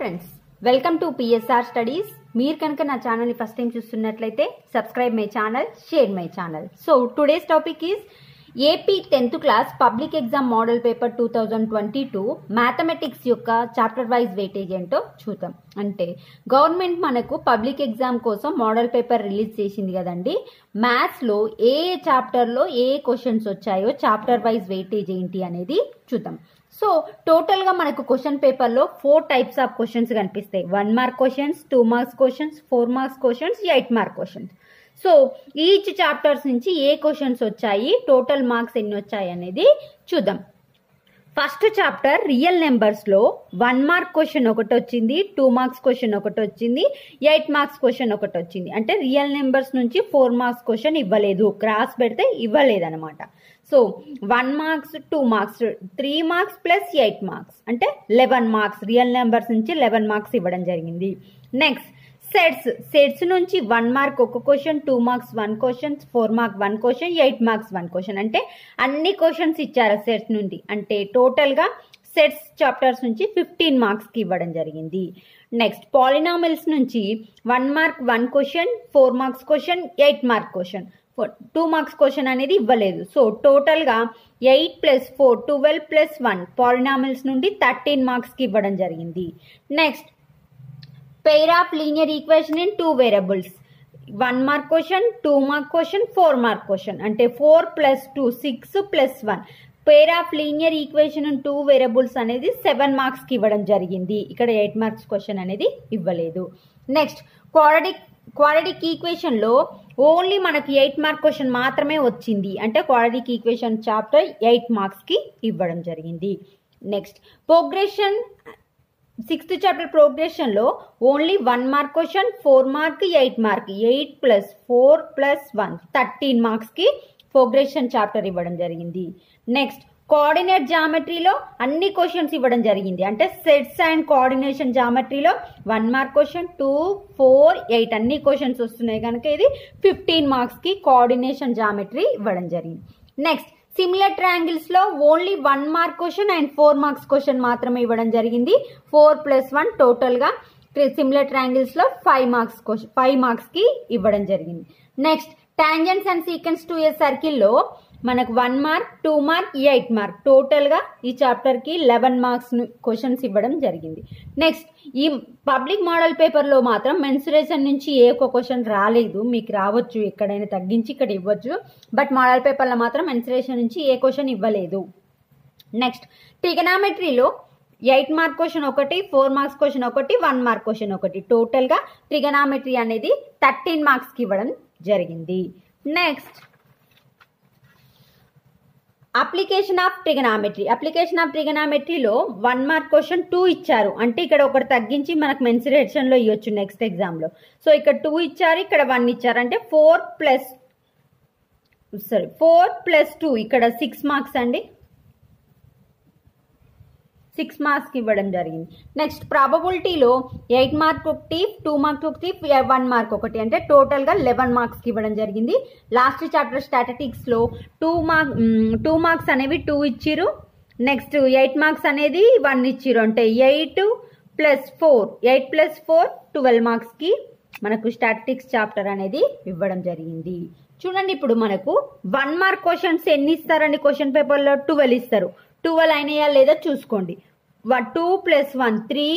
Friends welcome to PSR studies మీరు కనుక నా ఛానల్ని ఫస్ట్ టైం చూస్తున్నట్లయితే subscribe my channel share my channel so today's topic is AP tenth class public exam model paper two thousand twenty two mathematics యొక్క chapter wise weightage ఏంటో చూద్దాం. అంటే government మనకు పబ్లిక్ ఎగ్జామ్ కోసం మోడల్ పేపర్ రిలీజ్ చేసింది కదండి. మ్యాథ్స్లో ఏ ఏ చాప్టర్లో ఏ క్వశ్చన్స్ వచ్చాయో చాప్టర్ వైజ్ వెయిటేజ్ ఏంటి అనేది చూద్దాం. సో టోటల్గా మనకు క్వశ్చన్ పేపర్లో ఫోర్ టైప్స్ ఆఫ్ క్వశ్చన్స్ కనిపిస్తాయి. One mark questions two marks questions four marks questions eight mark questions so each chapters నుంచి ఏ క్వశ్చన్స్ వచ్చాయి టోటల్ మార్క్స్ ఎన్ని వచ్చాయి అనేది చూద్దాం. ఫస్ట్ చాప్టర్ రియల్ నెంబర్స్లో వన్ మార్క్ క్వశ్చన్ ఒకటి వచ్చింది టూ మార్క్స్ క్వశ్చన్ ఒకటి వచ్చింది ఎయిట్ మార్క్స్ క్వశ్చన్ ఒకటి వచ్చింది. అంటే రియల్ నెంబర్స్ నుంచి ఫోర్ మార్క్స్ క్వశ్చన్ ఇవ్వలేదు. క్రాస్ పెడితే ఇవ్వలేదు అనమాట so one marks two marks three marks plus eight marks అంటే లెవెన్ మార్క్స్ రియల్ నెంబర్స్ నుంచి లెవెన్ మార్క్స్ ఇవ్వడం జరిగింది. నెక్స్ట్ సెట్స్ సెట్స్ నుంచి వన్ మార్క్ ఒక question two marks one question four mark one question eight marks one question అంటే అన్ని questions ఇచ్చారు sets నుండి. అంటే టోటల్గా సెట్స్ చాప్టర్స్ నుంచి ఫిఫ్టీన్ మార్క్స్కి ఇవ్వడం జరిగింది. నెక్స్ట్ పాలినామిల్స్ నుంచి one mark one question four marks question eight mark question two marks question అనేది ఇవ్వలేదు. సో టోటల్గా eight plus four twelve plus one polynomials నుండి థర్టీన్ మార్క్స్కి ఇవ్వడం జరిగింది. Next pair of linear equation in two variables one mark question two mark question four mark question అంటే four plus two six plus one pair of linear equation two variables అనేది seven మార్క్స్కి ఇవ్వడం జరిగింది. ఇక్కడ eight marks question అనేది ఇవ్వలేదు. Next quadratic quadratic ఈక్వేషన్లో only మనకి ఎయిట్ మార్క్ క్వశ్చన్ మాత్రమే వచ్చింది. అంటే క్వాడటిక్ ఈక్వేషన్ చాప్టర్ ఎయిట్ మార్క్స్కి ఇవ్వడం జరిగింది. Next progression sixth chapter ప్రోగ్రెషన్లో only one mark question four mark eight mark eight plus four plus one thirteen మార్క్స్కి ప్రోగ్రెషన్ చాప్టర్ ఇవ్వడం జరిగింది. నెక్స్ట్ కోఆర్డినేట్ జామెట్రీలో అన్ని క్వశ్చన్స్ ఇవ్వడం జరిగింది. అంటే sets and coordination జామెట్రీలో one mark question two four eight అన్ని questions వస్తున్నాయి కనుక ఇది ఫిఫ్టీన్ మార్క్స్కి కోఆర్డినేషన్ జామెట్రీ ఇవ్వడం జరిగింది. Next similar ట్రయాంగిల్స్లో only one mark question and four marks question మాత్రమే ఇవ్వడం జరిగింది. ఫోర్ ప్లస్ వన్ టోటల్గా సిమిలర్ ట్రయాంగిల్స్లో ఫైవ్ మార్క్స్ క్వశ్చన్ ఫైవ్ మార్క్స్కి ఇవ్వడం జరిగింది. Next tangents and sequence to a సర్కిల్లో మనకు one mark two mark eight mark టోటల్గా ఈ చాప్టర్కి లెవెన్ మార్క్స్ క్వశ్చన్స్ ఇవ్వడం జరిగింది. నెక్స్ట్ ఈ పబ్లిక్ మోడల్ పేపర్లో మాత్రం మెన్సురేషన్ నుంచి ఏ ఒక్క క్వశ్చన్ రాలేదు. మీకు రావచ్చు ఎక్కడైనా తగ్గించి ఇక్కడ ఇవ్వచ్చు. బట్ మోడల్ పేపర్లో మాత్రం మెన్సురేషన్ నుంచి ఏ క్వశ్చన్ ఇవ్వలేదు. నెక్స్ట్ ట్రిగనామెట్రీలో ఎయిట్ మార్క్ క్వశ్చన్ ఒకటి ఫోర్ మార్క్స్ క్వశ్చన్ ఒకటి వన్ మార్క్ క్వశ్చన్ ఒకటి. టోటల్గా ట్రిగనామెట్రీ అనేది థర్టీన్ మార్క్స్కి ఇవ్వడం జరిగింది. Next application of trigonometry application of ట్రిగనామెట్రీలో one mark question two ఇచ్చారు. అంటే ఇక్కడ ఒకటి తగ్గించి మనకు మెన్సిరేషన్లో ఇవ్వచ్చు నెక్స్ట్ ఎగ్జామ్లో సో ఇక్కడ టూ ఇచ్చారు ఇక్కడ వన్ ఇచ్చారు. అంటే four plus sorry four plus two ఇక్కడ సిక్స్ మార్క్స్ అండి. సిక్స్ మార్క్స్కి ఇవ్వడం జరిగింది. నెక్స్ట్ ప్రాబబిలిటీలో ఎయిట్ మార్క్ ఒకటి టూ మార్క్ ఒకటి వన్ మార్క్ ఒకటి అంటే టోటల్గా లెవెన్ మార్క్స్కి ఇవ్వడం జరిగింది. లాస్ట్ చాప్టర్ స్టాటటిక్స్లో టూ మార్క్ టూ మార్క్స్ అనేవి టూ ఇచ్చిరు నెక్స్ట్ ఎయిట్ మార్క్స్ అనేది వన్ ఇచ్చిరు అంటే eight plus four eight plus four twelve మార్క్స్కి మనకు స్టాటిక్స్ చాప్టర్ అనేది ఇవ్వడం జరిగింది. చూడండి ఇప్పుడు మనకు వన్ మార్క్ క్వశ్చన్స్ ఎన్ని ఇస్తారండి? క్వశ్చన్ పేపర్లో ట్వెల్వ్ ఇస్తారు. ట్వెల్వ్ అయినాయా లేదా చూసుకోండి. Two plus one three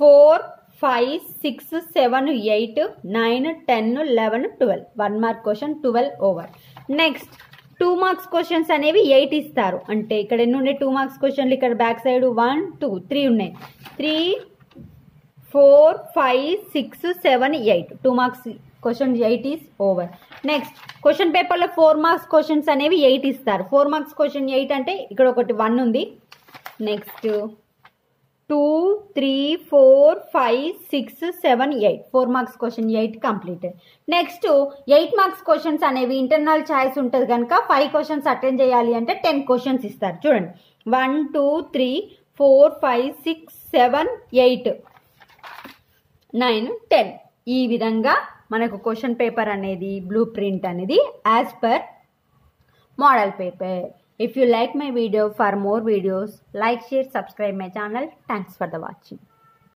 four five six seven eight nine ten eleven twelve one mark question twelve over next two marks questions అనేవి ఎయిట్ ఇస్తారు. అంటే ఇక్కడ ఎన్ని ఉన్నాయి? టూ మార్క్స్ క్వశ్చన్లు ఇక్కడ back side one two three ఉన్నాయి. Three four five six seven eight two marks question eight is over next question పేపర్లో ఫోర్ మార్క్స్ క్వశ్చన్స్ అనేవి ఎయిట్ ఇస్తారు. ఫోర్ మార్క్స్ క్వశ్చన్ ఎయిట్ అంటే ఇక్కడ ఒకటి వన్ ఉంది. Next two three four five six seven eight four marks question eight complete next eight marks questions అనేవి internal choice ఉంటుంది కనుక ఫైవ్ క్వశ్చన్స్ అటెండ్ చేయాలి అంటే టెన్ క్వశ్చన్స్ ఇస్తారు. చూడండి. One two three four five six seven eight nine ten ఈ విధంగా మనకు క్వశ్చన్ పేపర్ అనేది బ్లూ ప్రింట్ అనేది as per model paper if you like my video for more videos like share subscribe my channel thanks for the watching